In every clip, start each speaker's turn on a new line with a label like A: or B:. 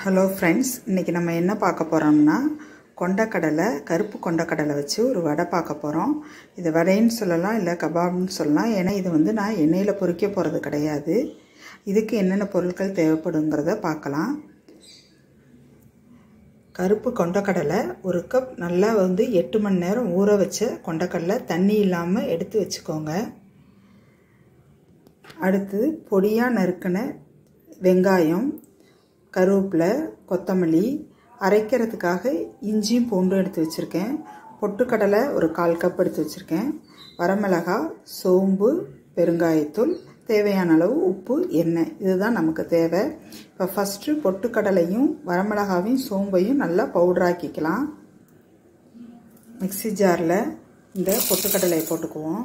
A: Hello friends இன்றைக்கி நம்ம என்ன பார்க்க போகிறோம்னா கொண்டக்கடலை கருப்பு கொண்டக்கடலை வச்சு ஒரு வடை பார்க்க போகிறோம் இது வடைன்னு சொல்லலாம் இல்லை கபாப்னு சொல்லலாம். ஏன்னா இது வந்து நான் எண்ணெயில் பொறிக்க போகிறது கிடையாது. இதுக்கு என்னென்ன பொருட்கள் தேவைப்படுங்கிறத பார்க்கலாம். கருப்பு கொண்டக்கடலை ஒரு கப் நல்லா வந்து எட்டு மணி நேரம் ஊற வச்ச கொண்டக்கடலை தண்ணி இல்லாமல் எடுத்து வச்சுக்கோங்க. அடுத்து பொடியாக நறுக்கின வெங்காயம் கருவேப்பிலை கொத்தமல்லி அரைக்கிறதுக்காக இஞ்சியும் பூண்டும் எடுத்து வச்சுருக்கேன். பொட்டுக்கடலை ஒரு கால் கப் எடுத்து வச்சுருக்கேன். வரமிளகாய் சோம்பு பெருங்காயத்தூள் தேவையான அளவு உப்பு எண்ணெய். இதுதான் நமக்கு தேவை. இப்போ ஃபஸ்ட்டு பொட்டுக்கடலையும் வரமிளகாவையும் சோம்பையும் நல்லா பவுடராக்கிக்கலாம் மிக்சி ஜாரில் இந்த பொட்டுக்கடலையை போட்டுக்குவோம்.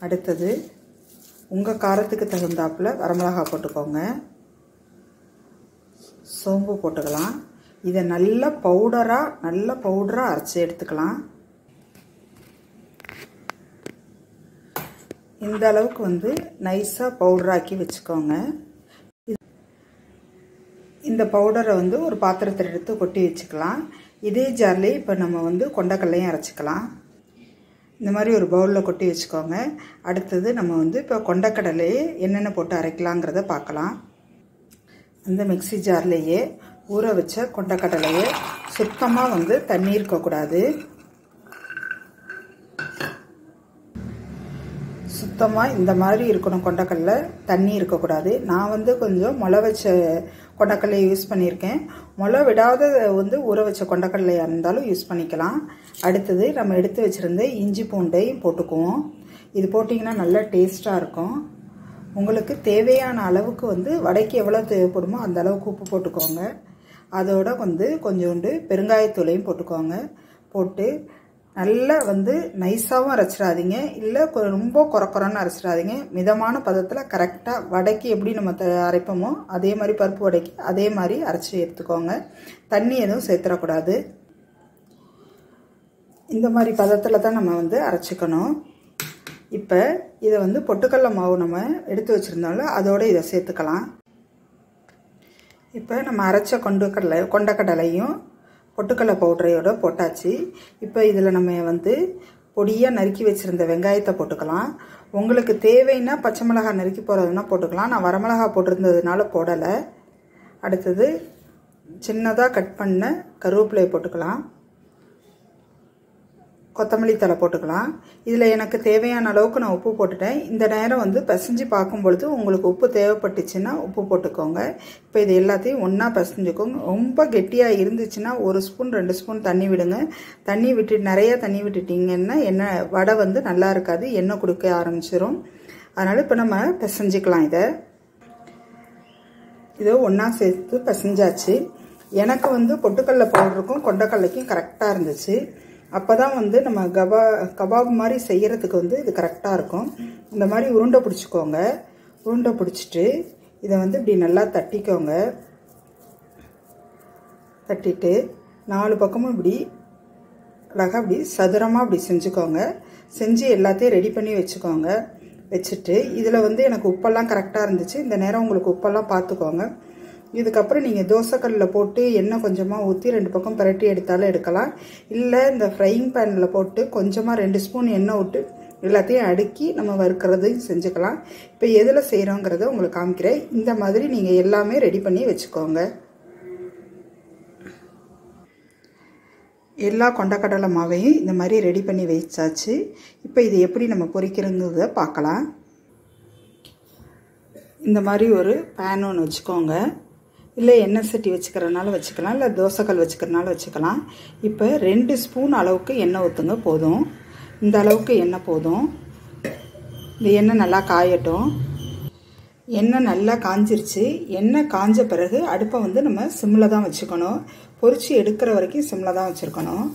A: அடுத்தது உங்கள் காரத்துக்கு தகுந்தாப்பில் வரமிளகாய் போட்டுக்கோங்க. சோம்பு போட்டுக்கலாம். இதை நல்ல பவுடராக நல்ல பவுடராக அரைச்சி எடுத்துக்கலாம். இந்த அளவுக்கு வந்து நைஸாக பவுடராக்கி வச்சுக்கோங்க. இந்த பவுடரை வந்து ஒரு பாத்திரத்தில் எடுத்து கொட்டி வச்சுக்கலாம். இதே ஜார்லேயே இப்போ நம்ம வந்து கொண்டக்கடலையும் அரைச்சிக்கலாம். இந்த மாதிரி ஒரு பவுலில் கொட்டி வச்சுக்கோங்க. அடுத்தது நம்ம வந்து இப்போ கொண்டக்கடலையே என்னென்ன போட்டு அரைக்கலாங்கிறத பார்க்கலாம். இந்த மிக்சி ஜார்லேயே ஊற வச்ச கொண்டக்கடலையை சுத்தமாக வந்து தண்ணி இருக்கக்கூடாது சுத்தமாக இந்த மாதிரி இருக்கணும் கொண்டக்கடலை தண்ணி இருக்கக்கூடாது நான் வந்து கொஞ்சம் முளை வச்ச கொண்டக்கடலை யூஸ் பண்ணியிருக்கேன். முளை விடாத வந்து ஊற வச்ச கொண்டக்கடலையாக இருந்தாலும் யூஸ் பண்ணிக்கலாம். அடுத்தது நம்ம எடுத்து வச்சுருந்து இஞ்சி பூண்டையும் போட்டுக்குவோம். இது போட்டிங்கன்னா நல்லா டேஸ்ட்டாக இருக்கும். உங்களுக்கு தேவையான அளவுக்கு வந்து வடைக்கு எவ்வளோ தேவைப்படுமோ அந்த அளவுக்கு உப்பு போட்டுக்கோங்க. அதோட வந்து கொஞ்சோண்டு பெருங்காயத்தூளையும் போட்டுக்கோங்க. போட்டு நல்லா வந்து நைஸாகவும் அரைச்சிடாதீங்க. இல்லை ரொம்ப குறக்குறன்னு அரைச்சிடாதீங்க. மிதமான பதத்தில் கரெக்டாக வடைக்கு எப்படி நம்ம த அரைப்போமோ அதே மாதிரி பருப்பு வடைக்கு அதே மாதிரி அரைச்சி எடுத்துக்கோங்க. தண்ணி எதுவும் சேர்த்துடக்கூடாது. இந்த மாதிரி பதத்தில் தான் நம்ம வந்து அரைச்சிக்கணும். இப்போ இதை வந்து பொட்டுக்கடல மாவு நம்ம எடுத்து வச்சுருந்தாலும் அதோடு இதை சேர்த்துக்கலாம். இப்போ நம்ம அரைச்ச கொண்டு கடலை கொண்டக்கடலையும் பொட்டுக்கடலை பவுடரையோட போட்டாச்சு. இப்போ இதில் நம்ம வந்து பொடியாக நறுக்கி வச்சுருந்த வெங்காயத்தை போட்டுக்கலாம். உங்களுக்கு தேவைன்னா பச்சை மிளகாய் நறுக்கி போடுறதுனா போட்டுக்கலாம். நான் வரமிளகா போட்டிருந்ததுனால போடலை. அடுத்தது சின்னதாக கட் பண்ண கருவேப்பிலையை போட்டுக்கலாம். கொத்தமல்லி தலை போட்டுக்கலாம். இதில் எனக்கு தேவையான அளவுக்கு நான் உப்பு போட்டுட்டேன். இந்த நேரம் வந்து பிசைஞ்சு பார்க்கும் பொழுது உங்களுக்கு உப்பு தேவைப்பட்டுச்சுன்னா உப்பு போட்டுக்கோங்க. இப்போ இது எல்லாத்தையும் ஒன்றா பிசைஞ்சுக்கோங்க. ரொம்ப கெட்டியாக இருந்துச்சுன்னா ஒரு ஸ்பூன் ரெண்டு ஸ்பூன் தண்ணி விடுங்க. தண்ணி விட்டு நிறைய தண்ணி விட்டுட்டிங்கன்னா எண்ணெய் வடை வந்து நல்லா இருக்காது. எண்ணெய் கொடுக்க ஆரம்பிச்சிடும் அதனால் இப்போ நம்ம பிசைஞ்சிக்கலாம் இதை. இதை ஒன்றா சேர்த்து பிசைஞ்சாச்சு. எனக்கு வந்து பொட்டுக்கடலை பவுடருக்கும் கொண்டக்கடலைக்கும் கரெக்டாக இருந்துச்சு. அப்போ தான் வந்து நம்ம கபா கபாப் மாதிரி செய்கிறதுக்கு வந்து இது கரெக்டாக இருக்கும். இந்த மாதிரி உருண்டை பிடிச்சிக்கோங்க. உருண்டை பிடிச்சிட்டு இதை வந்து இப்படி நல்லா தட்டிக்கோங்க. தட்டிட்டு நாலு பக்கமும் இப்படி அழகாக இப்படி சதுரமாக இப்படி செஞ்சுக்கோங்க. செஞ்சு எல்லாத்தையும் ரெடி பண்ணி வச்சுக்கோங்க. வச்சுட்டு இதில் வந்து எனக்கு உப்பெல்லாம் கரெக்டாக இருந்துச்சு. இந்த நேரம் உங்களுக்கு உப்பெல்லாம் பார்த்துக்கோங்க இதுக்கப்புறம் நீங்கள் தோசைக்கல்லில் போட்டு எண்ணெய் கொஞ்சமாக ஊற்றி ரெண்டு பக்கம் பரட்டி எடுத்தாலும் எடுக்கலாம். இல்லை இந்த ஃப்ரையிங் பேனில் போட்டு கொஞ்சமாக ரெண்டு ஸ்பூன் எண்ணெய் விட்டு எல்லாத்தையும் அடுக்கி நம்ம வறுக்கிறதையும் செஞ்சுக்கலாம். இப்போ எதில் செய்கிறோங்கிறத உங்களுக்கு காமிக்கிறேன். இந்த மாதிரி நீங்கள் எல்லாமே ரெடி பண்ணி வச்சுக்கோங்க. எல்லா கொண்டக்கடலை மாவையும் இந்த மாதிரி ரெடி பண்ணி வச்சாச்சு. இப்போ இது எப்படி நம்ம பொறிக்கிறோங்கிறத பார்க்கலாம். இந்த மாதிரி ஒரு பேன் ஒன்று வச்சுக்கோங்க. இல்லை எண்ணெய் சட்டி வச்சுக்கிறனால வச்சுக்கலாம் இல்லை தோசைக்கல் வச்சுக்கிறனால வச்சுக்கலாம். இப்போ ரெண்டு ஸ்பூன் அளவுக்கு எண்ணெய் ஊற்றுங்க போதும். இந்த அளவுக்கு எண்ணெய் போதும். இந்த எண்ணெய் நல்லா காயட்டும். எண்ணெய் நல்லா காஞ்சிருச்சு. எண்ணெய் காஞ்ச பிறகு அடுப்பை வந்து நம்ம சிம்மில் தான் வச்சுக்கணும். பொறிச்சு எடுக்கிற வரைக்கும் சிம்மில் தான் வச்சுருக்கணும்.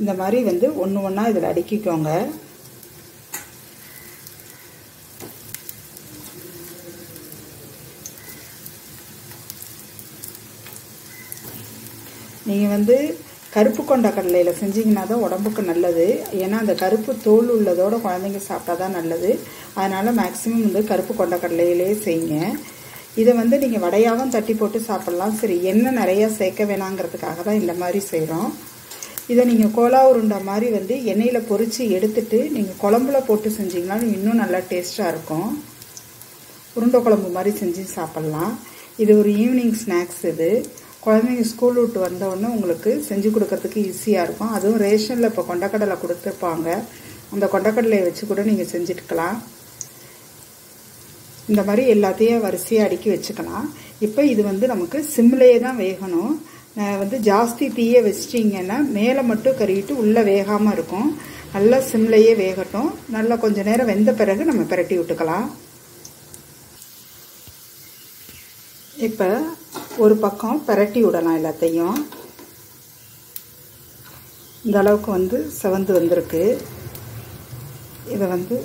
A: இந்த மாதிரி வந்து ஒன்று ஒன்றா இதில் அடுக்கிக்கோங்க. நீங்கள் வந்து கருப்பு கொண்ட கடலையில் செஞ்சிங்கன்னா தான் உடம்புக்கு நல்லது. ஏன்னா அந்த கருப்பு தோல் உள்ளதோட குழந்தைங்க சாப்பிட்டா தான் நல்லது. அதனால் மேக்ஸிமம் வந்து கருப்பு கொண்ட கடலையிலே செய்யுங்க. இதை வந்து நீங்கள் வடையாகவும் தட்டி போட்டு சாப்பிட்லாம். சரி எண்ணெய் நிறையா சேர்க்க வேணாங்கிறதுக்காக தான் இந்த மாதிரி செய்கிறோம் இதை நீங்கள் கோலா உருண்டை மாதிரி வந்து எண்ணெயில் பொரித்து எடுத்துட்டு நீங்கள் குழம்புல போட்டு செஞ்சிங்கன்னா இன்னும் நல்லா டேஸ்ட்டாக இருக்கும். உருண்டை குழம்பு மாதிரி செஞ்சு சாப்பிட்லாம். இது ஒரு ஈவினிங் ஸ்நாக்ஸ் இது. குழந்தைங்க ஸ்கூல் விட்டு வந்தோடனே உங்களுக்கு செஞ்சு கொடுக்கறதுக்கு ஈஸியாக இருக்கும். அதுவும் ரேஷனில் இப்போ கொண்டக்கடலை கொடுத்துருப்பாங்க. அந்த கொண்டக்கடலையை வச்சு கூட நீங்கள் செஞ்சுட்டுக்கலாம். இந்த மாதிரி எல்லாத்தையும் வரிசையாக அடுக்கி வச்சுக்கலாம். இப்போ இது வந்து நமக்கு சிம்லேயே தான் வேகணும். வந்து ஜாஸ்தி தீய வச்சிட்டிங்கன்னா மேலே மட்டும் கருகிட்டு உள்ளே வேகாமல் இருக்கும். நல்லா சிம்லேயே வேகட்டும். நல்லா கொஞ்சம் நேரம் வெந்த பிறகு நம்ம பிரட்டி விட்டுக்கலாம். இப்போ ஒரு பக்கம் பிரட்டி விடலாம் எல்லாத்தையும். இந்த அளவுக்கு வந்து செவந்து வந்திருக்கு. இதை வந்து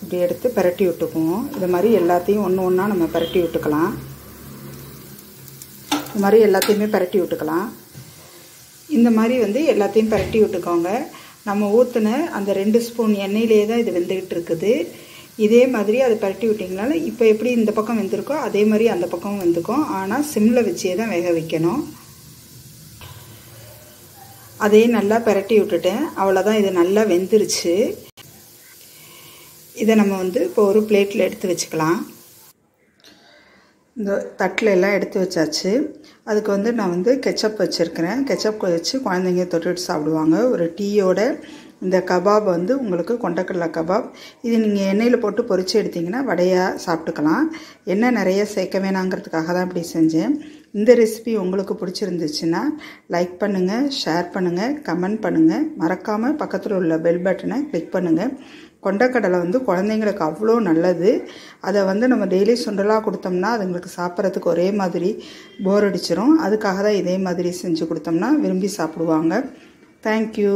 A: இப்படி எடுத்து பிரட்டி விட்டுக்குவோம். இது மாதிரி எல்லாத்தையும் ஒன்று ஒன்றா நம்ம பிரட்டி விட்டுக்கலாம். இது மாதிரி எல்லாத்தையுமே பிரட்டி விட்டுக்கலாம். இந்த மாதிரி வந்து எல்லாத்தையும் பிரட்டி விட்டுக்கோங்க. நம்ம ஊற்றுன அந்த ரெண்டு ஸ்பூன் எண்ணெயிலே தான் இது வெந்துக்கிட்டு இருக்குது. இதே மாதிரி அதை பரட்டி விட்டிங்கனால இப்போ எப்படி இந்த பக்கம் வெந்திருக்கோ அதே மாதிரி அந்த பக்கம் வெந்துக்கும் ஆனால் சிம்மில் வச்சே தான் வேக வைக்கணும். அதையும் நல்லா பரட்டி விட்டுட்டேன். அவ்வளோதான் இது நல்லா வெந்துருச்சு. இதை நம்ம வந்து இப்போ ஒரு பிளேட்டில் எடுத்து வச்சுக்கலாம். இந்த தட்டில் எல்லாம் எடுத்து வச்சாச்சு. அதுக்கு வந்து நான் வந்து கெச்சப் வச்சுருக்கிறேன். கெச்சப் வச்சு குழந்தைங்க தொட்டுட்டு சாப்பிடுவாங்க. ஒரு டீயோட இந்த கபாப் வந்து உங்களுக்கு கொண்டக்கடலை கபாப். இது நீங்கள் எண்ணெயில் போட்டு பொரித்து எடுத்திங்கன்னா வடையாக சாப்பிட்டுக்கலாம். எண்ணெய் நிறைய சேர்க்க வேணாங்கிறதுக்காக தான் இப்படி செஞ்சேன். இந்த ரெசிபி உங்களுக்கு பிடிச்சிருந்துச்சுன்னா லைக் பண்ணுங்கள் ஷேர் பண்ணுங்கள் கமெண்ட் பண்ணுங்கள் மறக்காமல் பக்கத்தில் உள்ள பெல் பட்டனை கிளிக் பண்ணுங்கள் கொண்டக்கடலை வந்து குழந்தைங்களுக்கு அவ்வளோ நல்லது. அதை வந்து நம்ம டெய்லி சுண்டலாக கொடுத்தோம்னா அதுங்களுக்கு சாப்பிட்றதுக்கு ஒரே மாதிரி போர் அடிச்சிரும். அதுக்காக தான் இதே மாதிரி செஞ்சு கொடுத்தோம்னா விரும்பி சாப்பிடுவாங்க. தேங்க்யூ